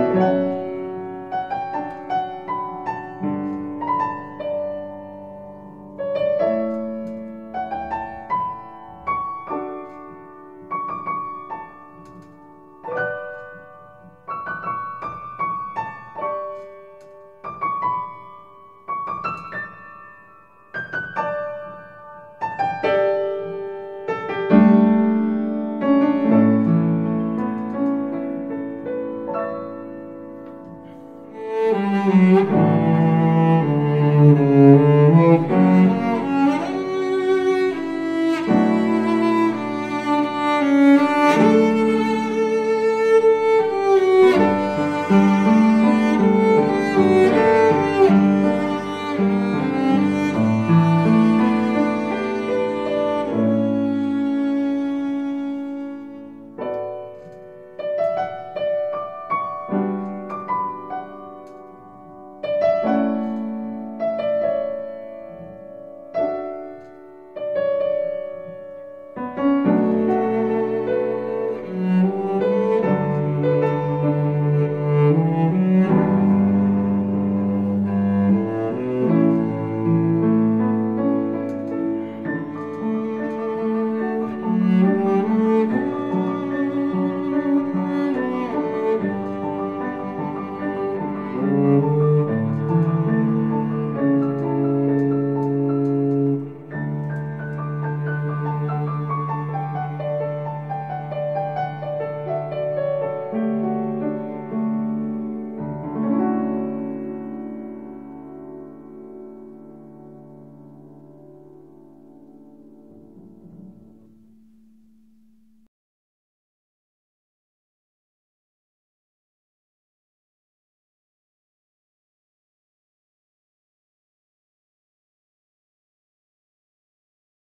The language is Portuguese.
Música